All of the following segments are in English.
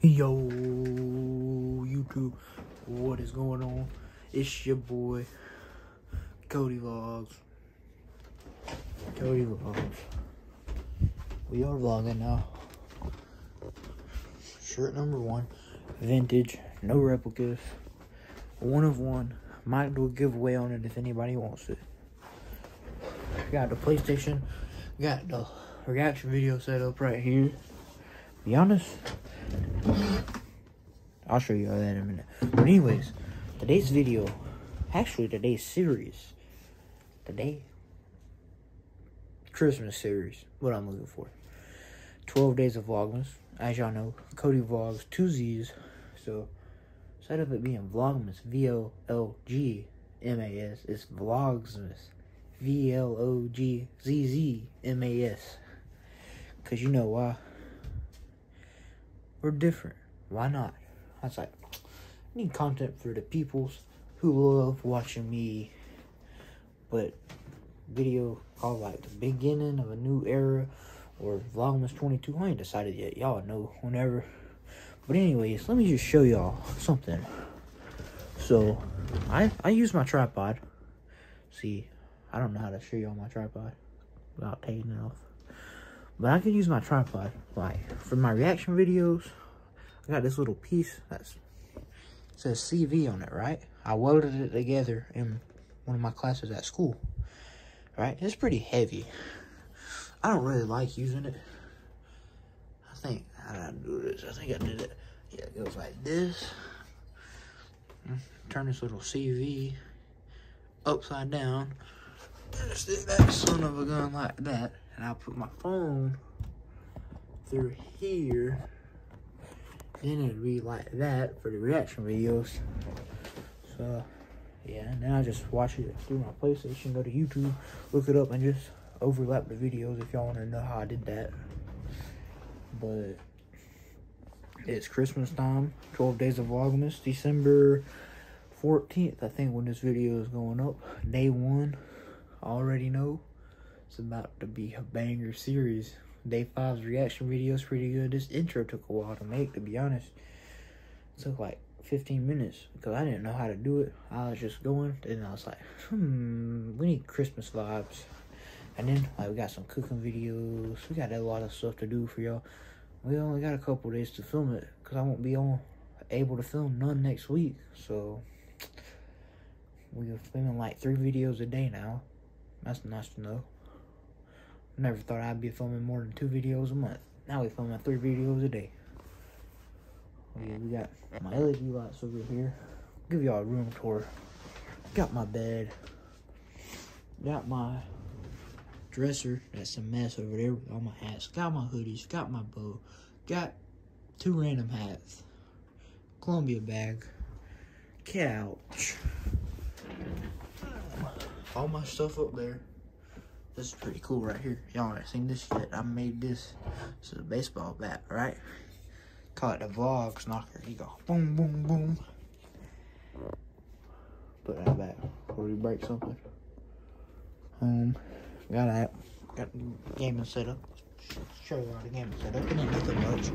Yo, YouTube, what is going on? It's your boy, Cody Vlogzz. Cody Vlogzz. We are vlogging now. Shirt number one, vintage, no replicas, one of one. Might do a giveaway on it if anybody wants it. Got the PlayStation, got the reaction video set up right here. Be honest, I'll show you that in a minute. But anyways, today's video, actually today's series, today, Christmas series, what I'm looking for. 12 days of Vlogmas. As y'all know, Cody Vlogzz, two Z's. So, instead of it being Vlogmas, V-O-L-G-M-A-S, it's Vlogzzmas, V-L-O-G-Z-Z-M-A-S. Because you know why? We're different. Why not? I was like, I need content for the peoples who love watching me. But video called like the beginning of a new era or Vlogmas 22. I ain't decided yet. Y'all know whenever. But anyways, let me just show y'all something. So, I I use my tripod. See, I don't know how to show y'all my tripod without taking it off. But I can use my tripod, like, for my reaction videos, I got this little piece that's says CV on it, right? I welded it together in one of my classes at school, right? It's pretty heavy. I don't really like using it. I think, how did I do this? I think I did it. Yeah, it goes like this. Turn this little CV upside down. Stick that son of a gun like that and I'll put my phone through here. Then it'd be like that for the reaction videos. So, yeah, then I just watch it through my PlayStation, go to YouTube, look it up, and just overlap the videos if y'all want to know how I did that. But it's Christmas time, 12 days of Vlogmas, December 14th, I think, when this video is going up. Day one, I already know. It's about to be a banger series. Day five's reaction video is pretty good. This intro took a while to make, to be honest. It took like 15 minutes because I didn't know how to do it. I was just going, and I was like, hmm, we need Christmas vibes. And then like we got some cooking videos. We got a lot of stuff to do for y'all. We only got a couple days to film it because I won't be on able to film none next week. So we're filming like three videos a day now. That's nice to know. Never thought I'd be filming more than two videos a month. Now we filming three videos a day. Oh, okay, we got my LED lights over here. Give y'all a room tour. Got my bed. Got my dresser. That's a mess over there with all my hats. Got my hoodies. Got my bow. Got two random hats. Columbia bag. Couch. All my stuff up there. This is pretty cool right here. Y'all ain't seen this yet. I made this. This is a baseball bat, right? Call it the Vlogzz knocker. You go boom, boom, boom. Put that back before break something. Um, got that. Got gaming set up. Show you all the gaming set up. It ain't nothing much.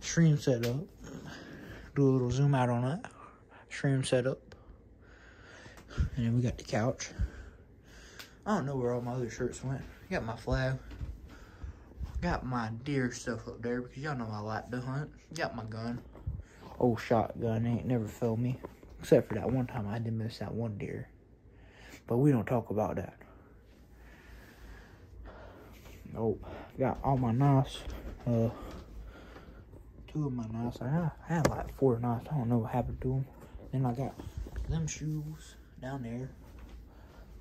Stream set up. Do a little zoom out on that. Stream set up. And then we got the couch. I don't know where all my other shirts went. I Got my flag. Got my deer stuff up there because y'all know I like to hunt. Got my gun. Old shotgun ain't never failed me. Except for that one time I did miss that one deer. But we don't talk about that. Nope. Got all my knives. Uh, two of my knives. I I had like four knives. I don't know what happened to them. Then I got them shoes down there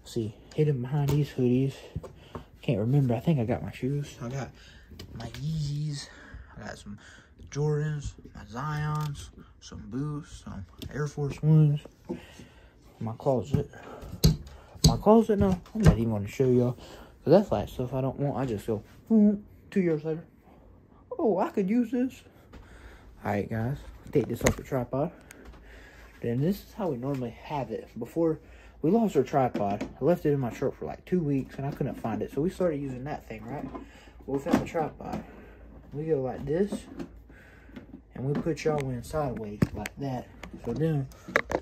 see, hidden behind these hoodies. Can't remember. I think I got my shoes. I got my Yeezys. I got some Jordans, my Zions, some boots, some Air Force Ones. My closet. My closet, no, I'm not even going to show y'all. Because that's like stuff I don't want. I just go, boom, two years later. Oh, I could use this. Alright, guys. Take this off the tripod. Then this is how we normally have it. Before we lost our tripod. I left it in my truck for like two weeks and I couldn't find it. So we started using that thing, right? Well, we found the tripod. We go like this and we put y'all in sideways like that. So then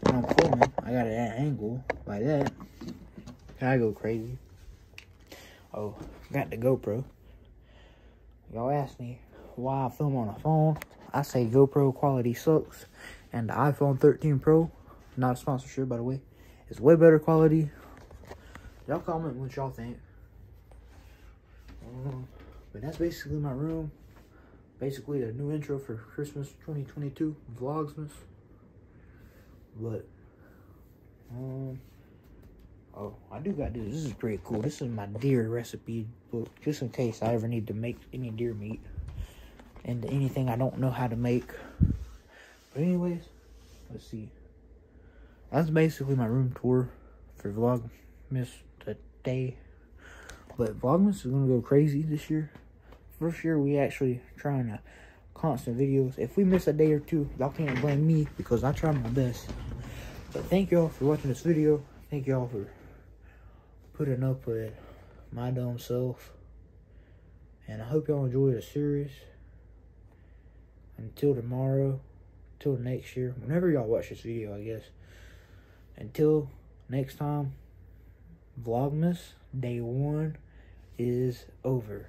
when I'm filming, I got it at an angle like that. And I go crazy. Oh, got the GoPro. Y'all ask me why I film on a phone. I say GoPro quality sucks. And the iPhone 13 Pro, not a sponsorship by the way, is way better quality. Y'all comment what y'all think. Um, but that's basically my room. Basically a new intro for Christmas 2022 Vlogzzmas. But um oh I do got this. This is pretty cool. This is my deer recipe book, just in case I ever need to make any deer meat. And anything I don't know how to make. But anyways, let's see. That's basically my room tour for Vlogmas today. But Vlogmas is gonna go crazy this year. First year we actually trying to constant videos. If we miss a day or two, y'all can't blame me because I try my best. But thank y'all for watching this video. Thank y'all for putting up with my dumb self. And I hope y'all enjoy the series. Until tomorrow, till next year, whenever y'all watch this video, I guess. Until next time, Vlogmas Day 1 is over.